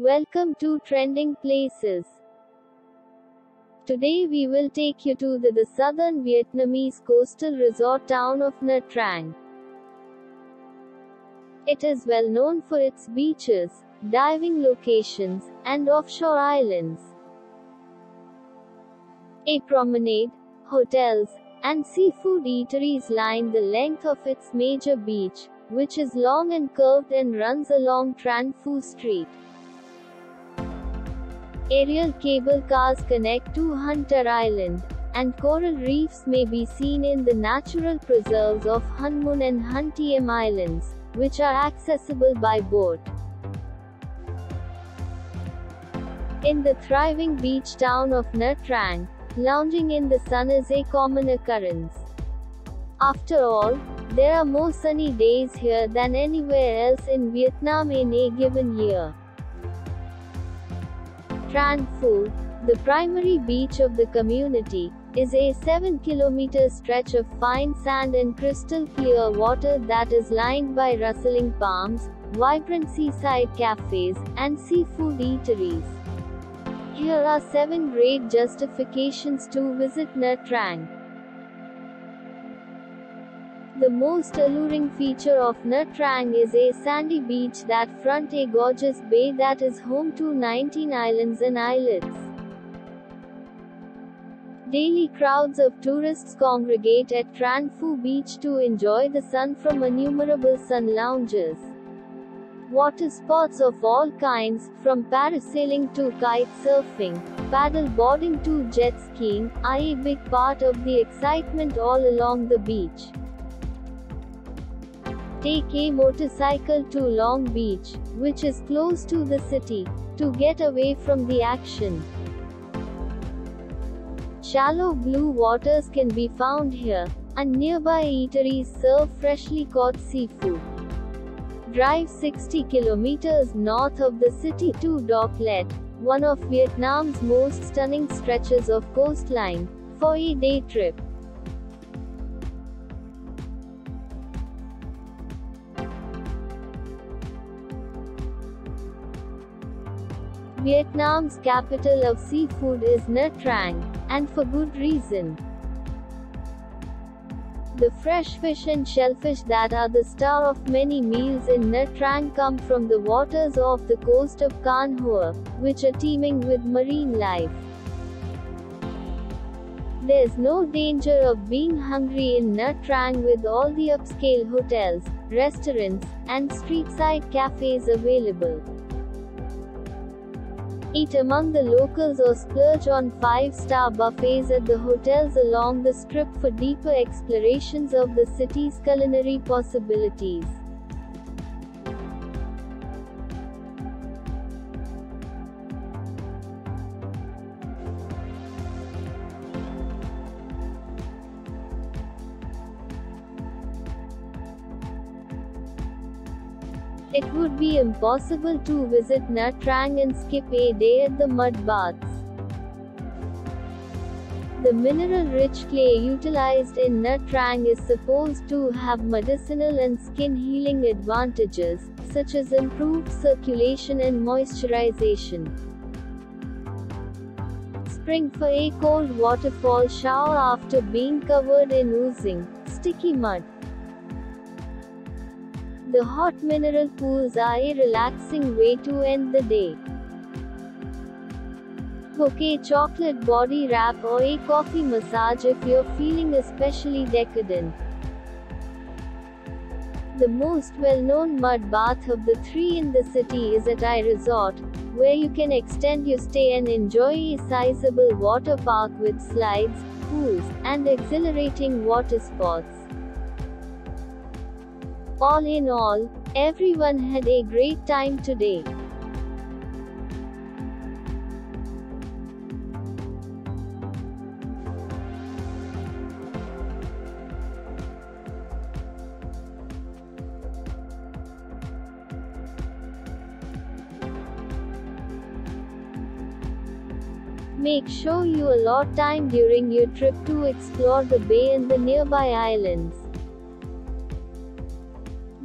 Welcome to Trending Places. Today we will take you to the, the southern Vietnamese coastal resort town of Nha Trang. It is well known for its beaches, diving locations, and offshore islands. A promenade, hotels, and seafood eateries line the length of its major beach, which is long and curved and runs along Tran Phu Street. Aerial cable cars connect to Hon Tre Island, and coral reefs may be seen in the natural preserves of Hon Mun and Hon Tiem Islands, which are accessible by boat. In the thriving beach town of Nha Trang, lounging in the sun is a common occurrence. After all, there are more sunny days here than anywhere else in Vietnam in a given year. Tran Phu, the primary beach of the community, is a 7 kilometer stretch of fine sand and crystal clear water that is lined by rustling palms, vibrant seaside cafes, and seafood eateries. Here are 7 great justifications to visit Nha Trang. The most alluring feature of Nha Trang is a sandy beach that front a gorgeous bay that is home to 19 islands and islets. Daily crowds of tourists congregate at Tran Phu Beach to enjoy the sun from innumerable sun lounges. Water sports of all kinds, from parasailing to kite surfing, paddle boarding to jet skiing, are a big part of the excitement all along the beach. Take a motorcycle to Long Beach, which is close to the city, to get away from the action. Shallow blue waters can be found here, and nearby eateries serve freshly caught seafood. Drive 60 kilometers north of the city to Doc Let, one of Vietnam's most stunning stretches of coastline, for a day trip. Vietnam's capital of seafood is Nha Trang, and for good reason. The fresh fish and shellfish that are the star of many meals in Nha Trang come from the waters off the coast of Khanh Hoa, which are teeming with marine life. There's no danger of being hungry in Nha Trang with all the upscale hotels, restaurants, and street-side cafes available. Eat among the locals or splurge on five-star buffets at the hotels along the strip for deeper explorations of the city's culinary possibilities. It would be impossible to visit Nha Trang and skip a day at the mud baths. The mineral-rich clay utilized in Nha Trang is supposed to have medicinal and skin-healing advantages, such as improved circulation and moisturization. Spring for a cold waterfall shower after being covered in oozing, sticky mud. The hot mineral pools are a relaxing way to end the day. Book a chocolate body wrap or a coffee massage if you're feeling especially decadent. The most well-known mud bath of the three in the city is at I Resort, where you can extend your stay and enjoy a sizable water park with slides, pools, and exhilarating water sports. All in all, everyone had a great time today. Make sure you allot time during your trip to explore the bay and the nearby islands.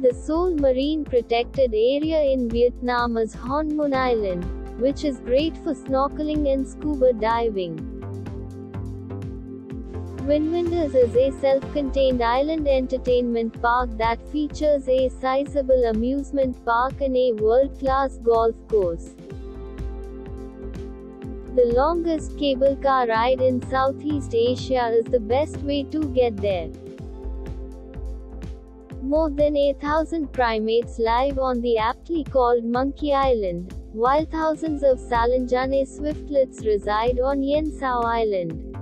The sole marine protected area in Vietnam is Hon Mun Island, which is great for snorkeling and scuba diving. VinWonders is a self-contained island entertainment park that features a sizable amusement park and a world-class golf course. The longest cable car ride in Southeast Asia is the best way to get there. More than 8,000 primates live on the aptly called Monkey Island, while thousands of Salangane swiftlets reside on Yen Sao Island.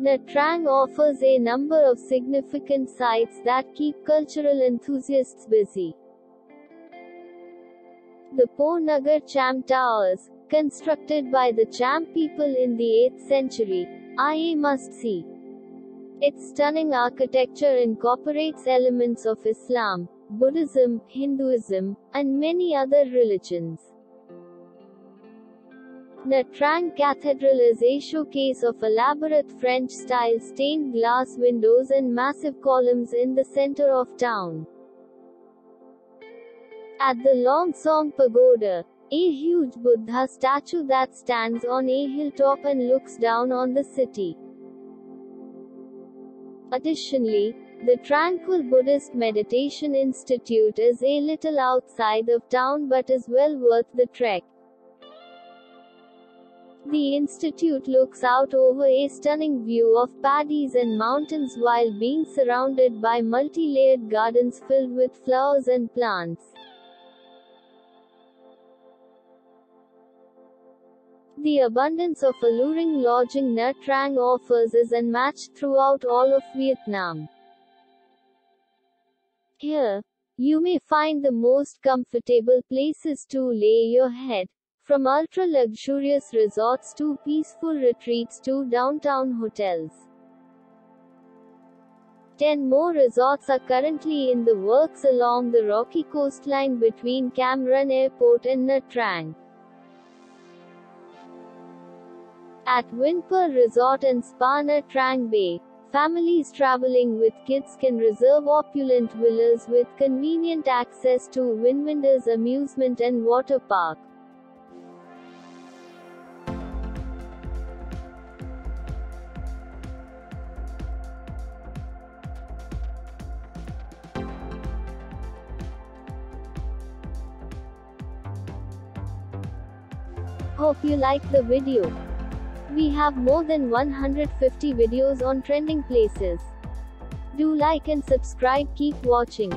Nha Trang offers a number of significant sites that keep cultural enthusiasts busy. The Po Nagar Cham Towers, constructed by the Cham people in the 8th century, are a must-see. Its stunning architecture incorporates elements of Islam, Buddhism, Hinduism, and many other religions. Nha Trang Cathedral is a showcase of elaborate French-style stained glass windows and massive columns in the center of town. At the Long Son Pagoda, a huge Buddha statue that stands on a hilltop and looks down on the city. Additionally, the Tranquil Buddhist Meditation Institute is a little outside of town but is well worth the trek. The institute looks out over a stunning view of paddies and mountains while being surrounded by multi-layered gardens filled with flowers and plants. The abundance of alluring lodging Nha Trang offers is unmatched throughout all of Vietnam. Here, you may find the most comfortable places to lay your head, from ultra-luxurious resorts to peaceful retreats to downtown hotels. Ten more resorts are currently in the works along the rocky coastline between Cam Ranh Airport and Nha Trang. At Vinpearl Resort and Spa Nha Trang Bay, families traveling with kids can reserve opulent villas with convenient access to VinWonders amusement and water park. Hope you like the video. We have more than 150 videos on trending places. Do like and subscribe keep watching.